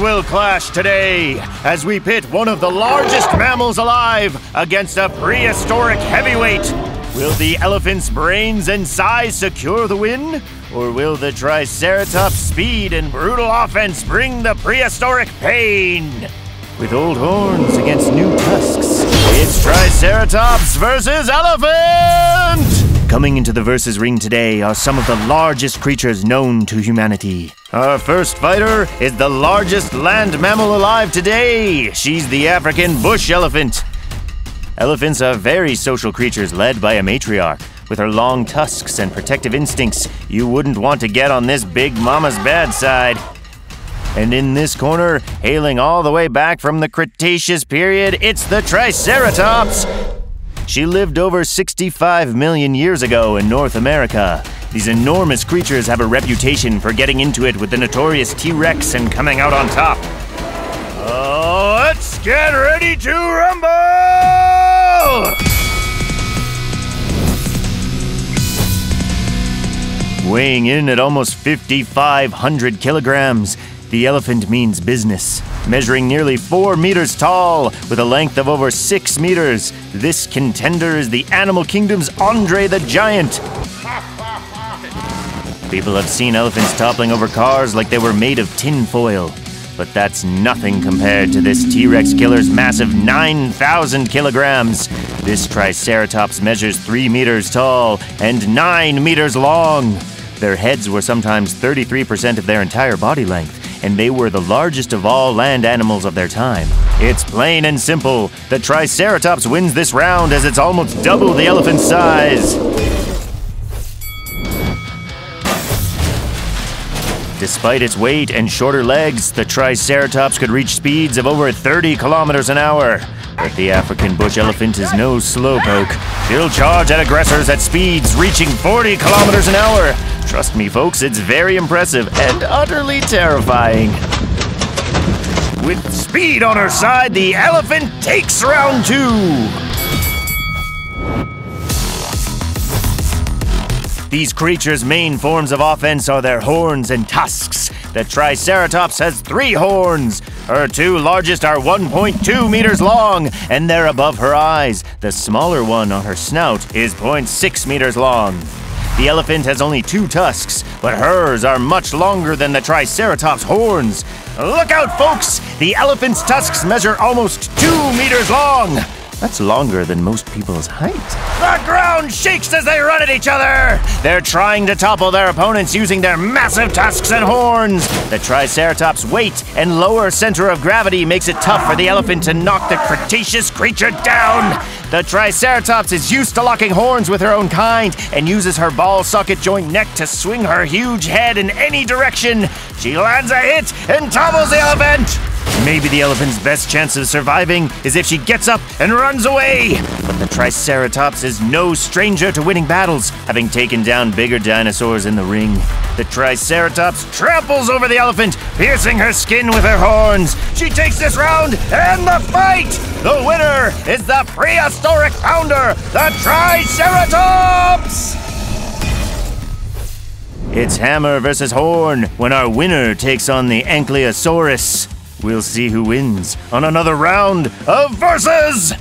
Will clash today as we pit one of the largest mammals alive against a prehistoric heavyweight. Will the elephant's brains and size secure the win? Or will the Triceratops' speed and brutal offense bring the prehistoric pain? With old horns against new tusks, it's Triceratops versus Elephant! Coming into the versus ring today are some of the largest creatures known to humanity. Our first fighter is the largest land mammal alive today. She's the African bush elephant. Elephants are very social creatures led by a matriarch. With her long tusks and protective instincts, you wouldn't want to get on this big mama's bad side. And in this corner, hailing all the way back from the Cretaceous period, it's the Triceratops. She lived over 65 million years ago in North America. These enormous creatures have a reputation for getting into it with the notorious T Rex and coming out on top. Uh, let's get ready to rumble! Weighing in at almost 5,500 kilograms, the elephant means business. Measuring nearly 4 meters tall, with a length of over 6 meters, this contender is the animal kingdom's Andre the Giant. People have seen elephants toppling over cars like they were made of tin foil. But that's nothing compared to this T Rex killer's massive 9,000 kilograms. This Triceratops measures 3 meters tall and 9 meters long. Their heads were sometimes 33% of their entire body length, and they were the largest of all land animals of their time. It's plain and simple. The Triceratops wins this round as it's almost double the elephant's size. Despite its weight and shorter legs, the Triceratops could reach speeds of over 30 kilometers an hour. But the African bush elephant is no slowpoke. She'll charge at aggressors at speeds reaching 40 kilometers an hour. Trust me, folks, it's very impressive and utterly terrifying. With speed on her side, the elephant takes round two. These creatures' main forms of offense are their horns and tusks. The Triceratops has three horns. Her two largest are 1.2 meters long, and they're above her eyes. The smaller one on her snout is 0.6 meters long. The elephant has only two tusks, but hers are much longer than the Triceratops' horns. Look out, folks! The elephant's tusks measure almost two meters long. That's longer than most people's height. The ground shakes as they run at each other! They're trying to topple their opponents using their massive tusks and horns. The Triceratops' weight and lower center of gravity makes it tough for the elephant to knock the Cretaceous creature down. The Triceratops is used to locking horns with her own kind and uses her ball socket joint neck to swing her huge head in any direction. She lands a hit and topples the elephant! Maybe the elephant's best chance of surviving is if she gets up and runs away. But the Triceratops is no stranger to winning battles, having taken down bigger dinosaurs in the ring. The Triceratops tramples over the elephant, piercing her skin with her horns. She takes this round and the fight! The winner is the prehistoric founder, the Triceratops! It's hammer versus horn when our winner takes on the Ankylosaurus. We'll see who wins on another round of Versus!